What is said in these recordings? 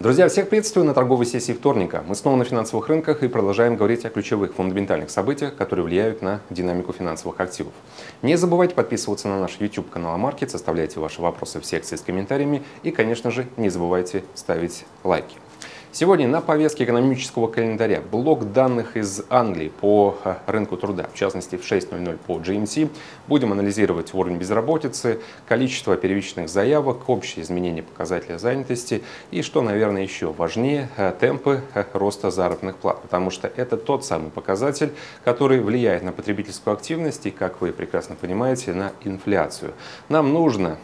Друзья, всех приветствую на торговой сессии вторника. Мы снова на финансовых рынках и продолжаем говорить о ключевых фундаментальных событиях, которые влияют на динамику финансовых активов. Не забывайте подписываться на наш YouTube канал Маркет, оставляйте ваши вопросы в секции с комментариями и, конечно же, не забывайте ставить лайки. Сегодня на повестке экономического календаря блок данных из Англии по э, рынку труда, в частности в 6.00 по GMT. Будем анализировать уровень безработицы, количество первичных заявок, общие изменения показателя занятости и, что, наверное, еще важнее, э, темпы э, роста заработных плат, потому что это тот самый показатель, который влияет на потребительскую активность и, как вы прекрасно понимаете, на инфляцию. Нам нужно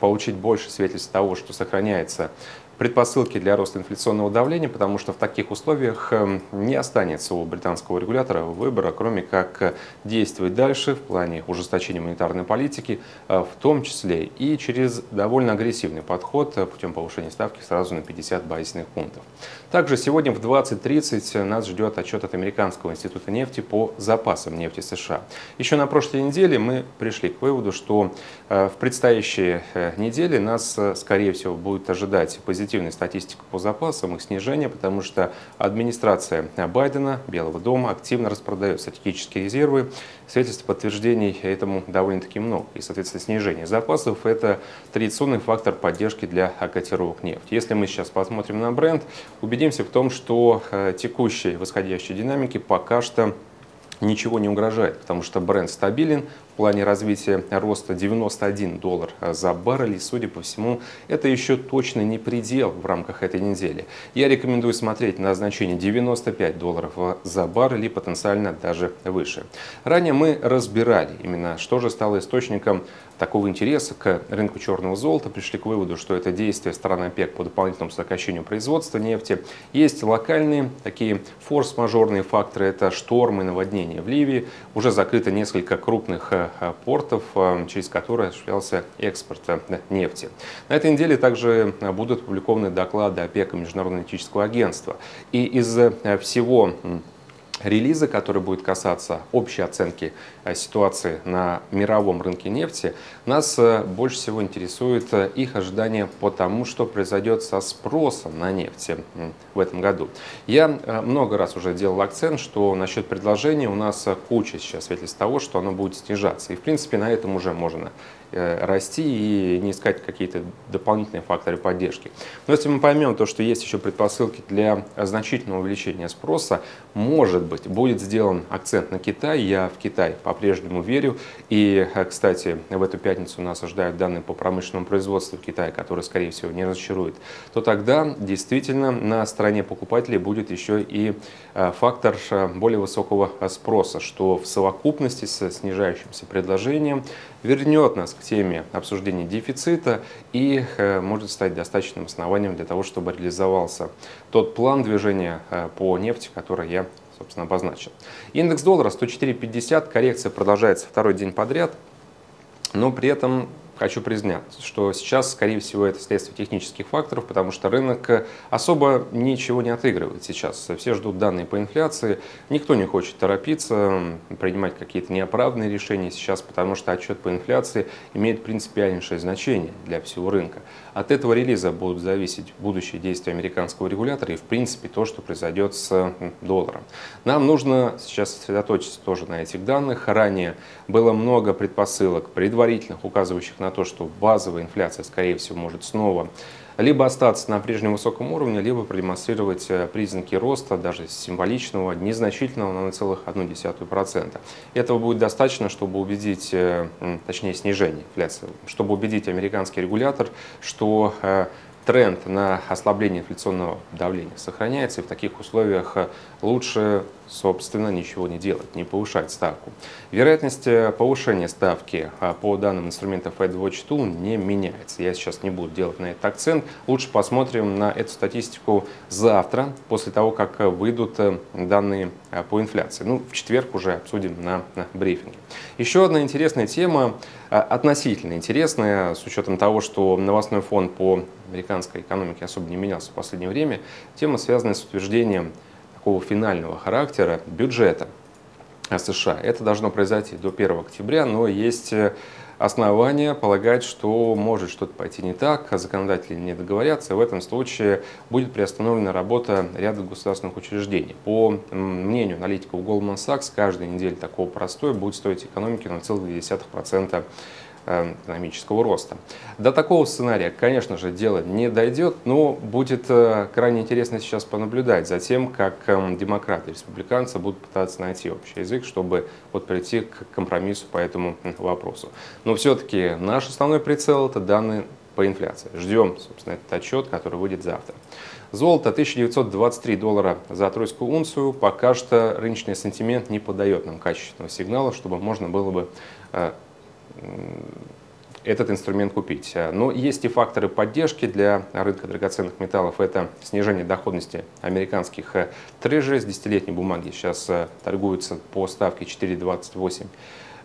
получить больше свидетельств того, что сохраняется предпосылки для роста инфляционного давления, потому что в таких условиях эм, не останется у британского регулятора выбора, кроме как действовать дальше в плане ужесточения монетарной политики, э, в том числе и через довольно агрессивный подход э, путем повышения ставки сразу на 50 базисных пунктов. Также сегодня в 20.30 нас ждет отчет от Американского института нефти по запасам нефти США. Еще на прошлой неделе мы пришли к выводу, что э, в предстоящие недели нас, скорее всего, будет ожидать позитивный позитивная статистика по запасам, их снижение, потому что администрация Байдена, Белого дома, активно распродает стратегические резервы. Свидетельств подтверждений этому довольно-таки много. И, соответственно, снижение запасов – это традиционный фактор поддержки для котировок нефти. Если мы сейчас посмотрим на бренд, убедимся в том, что э, текущие восходящие динамики пока что ничего не угрожает, потому что бренд стабилен, плане развития роста 91 доллар за баррель. И, судя по всему, это еще точно не предел в рамках этой недели. Я рекомендую смотреть на значение 95 долларов за баррель и потенциально даже выше. Ранее мы разбирали именно, что же стало источником такого интереса к рынку черного золота. Пришли к выводу, что это действие стран ОПЕК по дополнительному сокращению производства нефти. Есть локальные такие форс-мажорные факторы. Это штормы, наводнения в Ливии. Уже закрыто несколько крупных э, Э, портов, э, через которые осуществлялся экспорт э, нефти. На этой неделе также будут опубликованы доклады ОПЕК Международного энергетического агентства. И из всего релиза, который будет касаться общей оценки э, ситуации на мировом рынке нефти, нас э, больше всего интересует э, их ожидания по тому, что произойдет со спросом на нефть в этом году. Я много раз уже делал акцент, что насчет предложения у нас куча сейчас свидетельств того, что оно будет снижаться. И в принципе на этом уже можно расти и не искать какие-то дополнительные факторы поддержки. Но если мы поймем то, что есть еще предпосылки для значительного увеличения спроса, может быть, будет сделан акцент на Китай. Я в Китай по-прежнему верю. И, э, кстати, в эту пятницу нас ожидают данные по промышленному производству в Китае, которые, скорее всего, не разочаруют. То тогда действительно на стороне покупателей будет еще и э, фактор более высокого спроса, что в совокупности с снижающимся предложением вернет нас к теме обсуждения дефицита и э, может стать достаточным основанием для того, чтобы реализовался тот план движения э, по нефти, который я собственно, обозначил. Индекс доллара 104.50, коррекция продолжается второй день подряд, но при этом хочу признать, что сейчас, скорее всего, это следствие технических факторов, потому что рынок особо ничего не отыгрывает сейчас. Все ждут данные по инфляции, никто не хочет торопиться, принимать какие-то неоправданные решения сейчас, потому что отчет по инфляции имеет принципиальнейшее значение для всего рынка. От этого релиза будут зависеть будущие действия американского регулятора и, в принципе, то, что произойдет с долларом. Нам нужно сейчас сосредоточиться тоже на этих данных. Ранее было много предпосылок предварительных, указывающих на то, что базовая инфляция, скорее всего, может снова либо остаться на прежнем высоком уровне, либо продемонстрировать э, признаки роста, даже символичного, незначительного на 0,1%. Этого будет достаточно, чтобы убедить, э, точнее снижение инфляции, чтобы убедить американский регулятор, что э, тренд на ослабление инфляционного давления сохраняется, и в таких условиях лучше, собственно, ничего не делать, не повышать ставку. Вероятность э, повышения ставки а, по данным инструментов Fed Watch Tool не меняется. Я сейчас не буду делать на этот акцент. Лучше посмотрим на эту статистику завтра, после того, как выйдут э, данные э, по инфляции. Ну, в четверг уже обсудим на, на брифинге. Еще одна интересная тема, относительно интересная, с учетом того, что новостной фон по американской экономике особо не менялся в последнее время, тема, связанная с утверждением такого финального характера бюджета США. Это должно произойти до 1 октября, но есть э, основания полагать, что может что-то пойти не так, а законодатели не договорятся, в этом случае будет приостановлена работа ряда государственных учреждений. По мнению аналитиков Goldman Sachs, каждая неделя такого простоя будет стоить экономике 0,2% Э, экономического роста. До такого сценария, конечно же, дело не дойдет, но будет э, крайне интересно сейчас понаблюдать за тем, как эм, демократы и республиканцы будут пытаться найти общий язык, чтобы вот прийти к компромиссу по этому вопросу. Но все-таки наш основной прицел – это данные по инфляции. Ждем, собственно, этот отчет, который выйдет завтра. Золото 1923 доллара за тройскую унцию. Пока что рыночный сентимент не подает нам качественного сигнала, чтобы можно было бы э, этот инструмент купить. Но есть и факторы поддержки для рынка драгоценных металлов. Это снижение доходности американских э, трежерей с десятилетней бумаги. Сейчас э, торгуются по ставке 4,28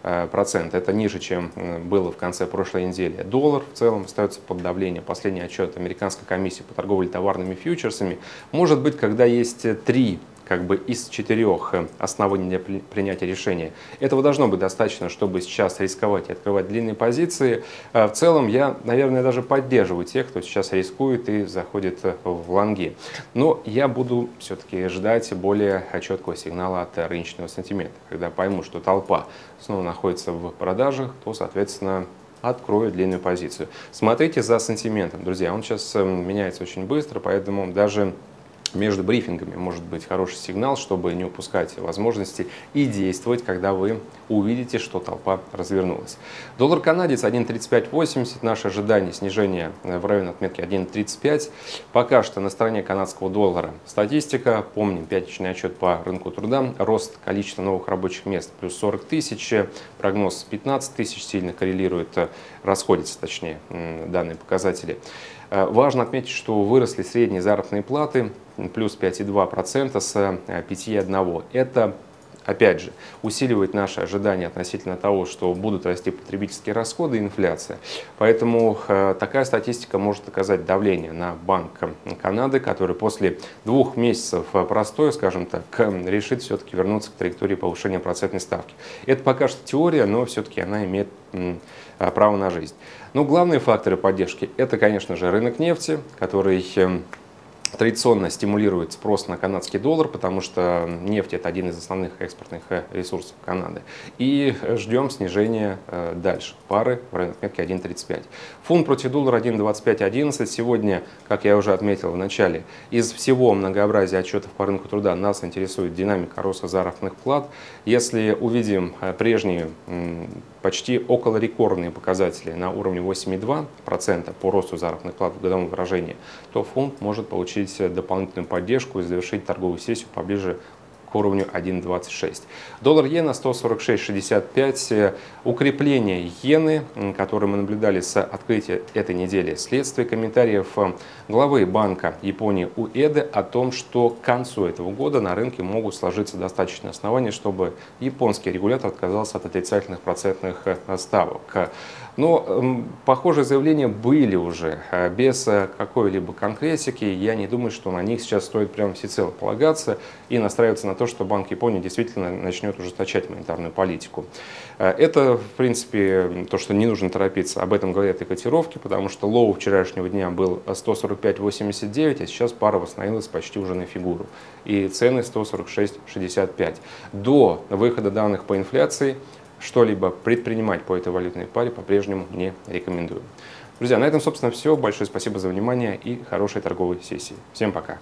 э, процент. Это ниже, чем было в конце прошлой недели. Доллар в целом остается под давлением. Последний отчет Американской комиссии по торговле товарными фьючерсами. Может быть, когда есть три как бы из четырех э, оснований для принятия решения. Этого должно быть достаточно, чтобы сейчас рисковать и открывать длинные позиции. Э, в целом я, наверное, даже поддерживаю тех, кто сейчас рискует и заходит э, в лонги. Но я буду все-таки ждать более четкого сигнала от рыночного сантимента. Когда пойму, что толпа снова находится в продажах, то, соответственно, открою длинную позицию. Смотрите за сантиментом, друзья. Он сейчас меняется очень быстро, поэтому даже между брифингами может быть хороший сигнал, чтобы не упускать возможности и действовать, когда вы увидите, что толпа развернулась. Доллар канадец 1.3580, наше ожидание снижения в районе отметки 1.35. Пока что на стороне канадского доллара статистика, помним, пятничный отчет по рынку труда, рост количества новых рабочих мест плюс 40 тысяч, прогноз 15 тысяч сильно коррелирует, расходятся точнее данные показатели. Э, важно отметить, что выросли средние заработные платы плюс 5,2% с 5,1%. Э, Это опять же, усиливает наши ожидания относительно того, что будут расти потребительские расходы и инфляция. Поэтому э, такая статистика может оказать давление на Банк Канады, который после двух месяцев простоя, скажем так, решит все-таки вернуться к траектории повышения процентной ставки. Это пока что теория, но все-таки она имеет право на жизнь. Но главные факторы поддержки – это, конечно же, рынок нефти, который эм, традиционно стимулирует спрос на канадский доллар, потому что нефть это один из основных экспортных э, ресурсов Канады. И ждем снижения э, дальше пары в районе отметки 1.35. Фунт против доллара 1.2511. Сегодня, как я уже отметил в начале, из всего многообразия отчетов по рынку труда нас интересует динамика роста заработных плат. Если увидим э, прежние почти около рекордные показатели на уровне 8,2% по росту заработных плат в годовом выражении, то фунт может получить дополнительную поддержку и завершить торговую сессию поближе уровню 1.26. Доллар иена 146.65. Укрепление иены, которое мы наблюдали с открытия этой недели, следствие комментариев э, главы Банка Японии УЭДы о том, что к концу этого года на рынке могут сложиться достаточные основания, чтобы японский регулятор отказался от отрицательных процентных э, ставок. Но похожие заявления были уже э, без какой-либо конкретики. Я не думаю, что на них сейчас стоит прямо всецело полагаться и настраиваться на то, что Банк Японии действительно начнет ужесточать монетарную политику. Э, это, в принципе, то, что не нужно торопиться. Об этом говорят и котировки, потому что low вчерашнего дня был 145.89, а сейчас пара восстановилась почти уже на фигуру. И цены 146.65. До выхода данных по инфляции что-либо предпринимать по этой валютной паре по-прежнему не рекомендую. Друзья, на этом, собственно, все. Большое спасибо за внимание и хорошей торговой сессии. Всем пока!